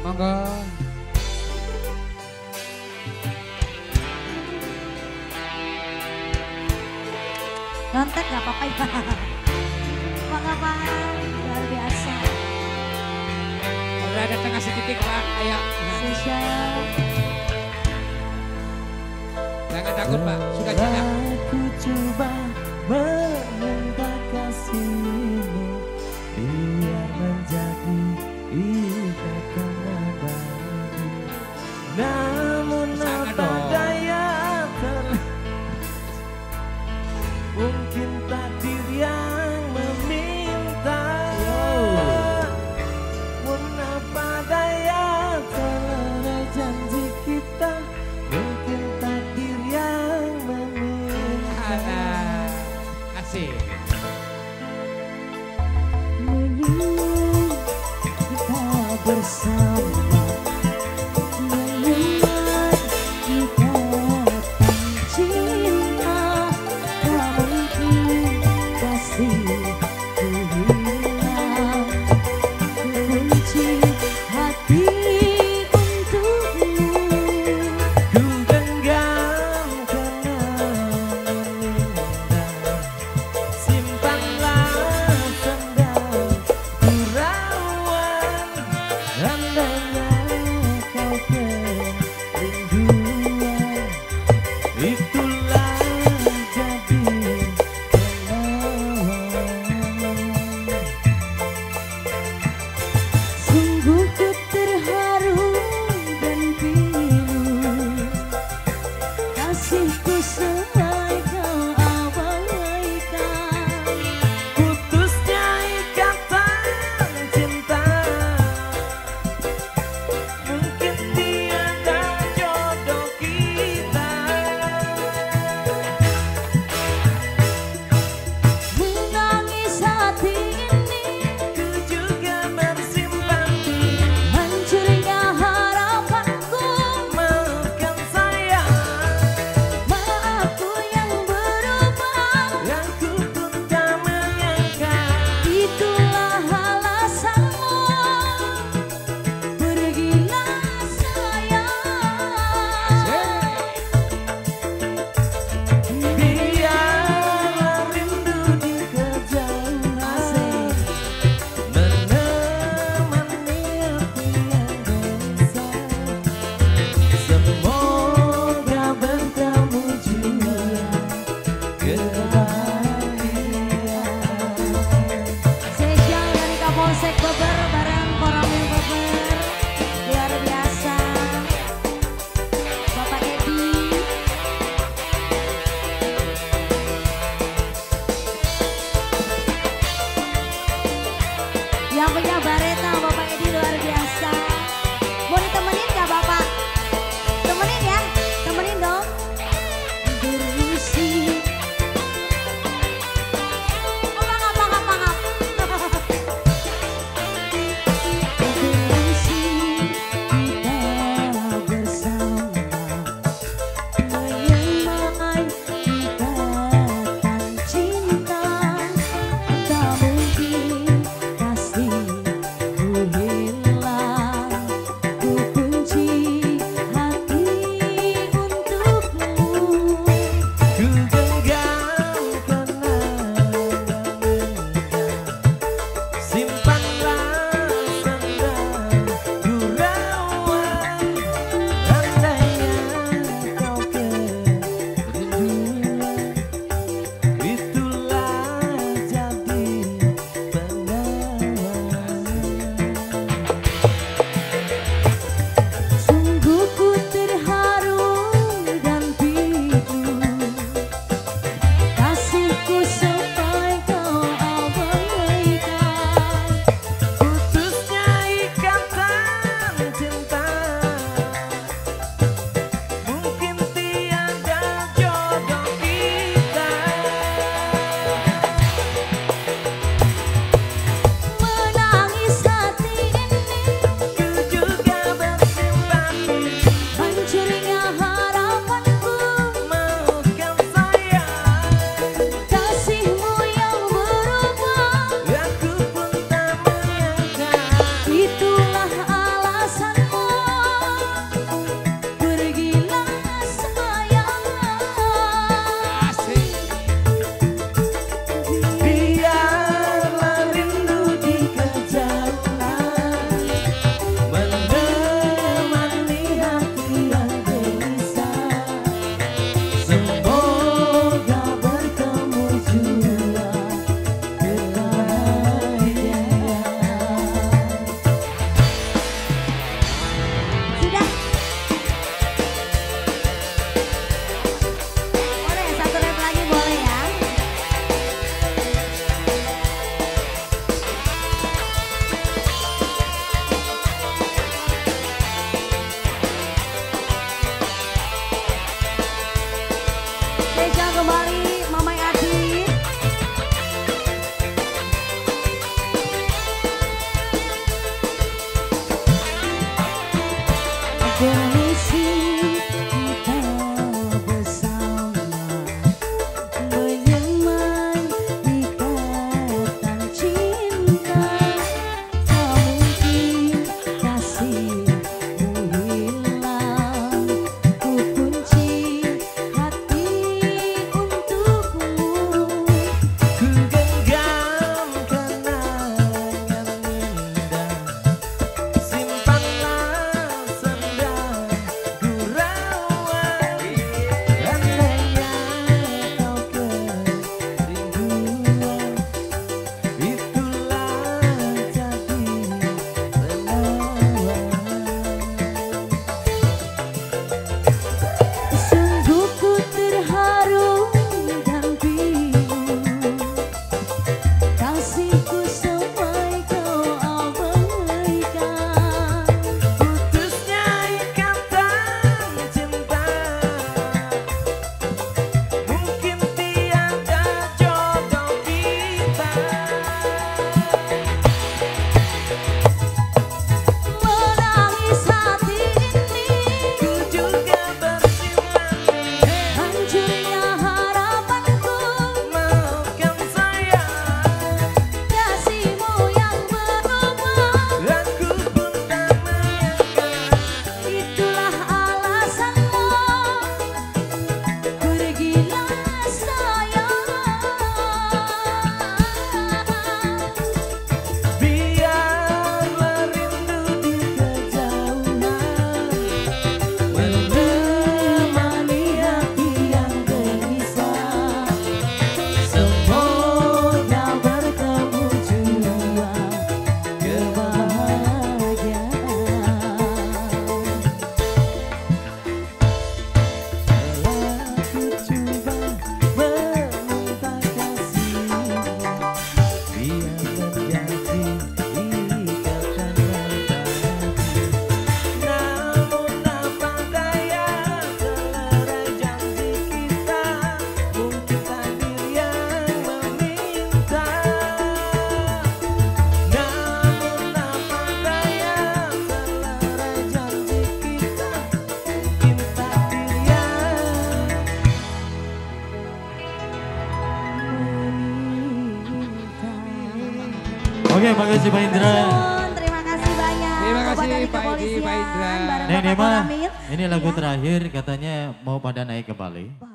Mangga. Nonton gak apa-apa ya. Apa-apa, luar biasa. Udah ada tengah sedikit lah, ayo. Sosial. Jangan takut Pak, sudah coba Now Thank you. Oke, makasih Pak Indra. Terima kasih banyak. Terima kasih Pak Pak Indra. Nenek, Ini lagu iya. terakhir katanya mau pada naik ke Bali.